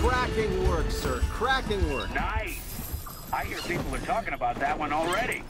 Cracking work, sir. Cracking work. Nice. I hear people are talking about that one already.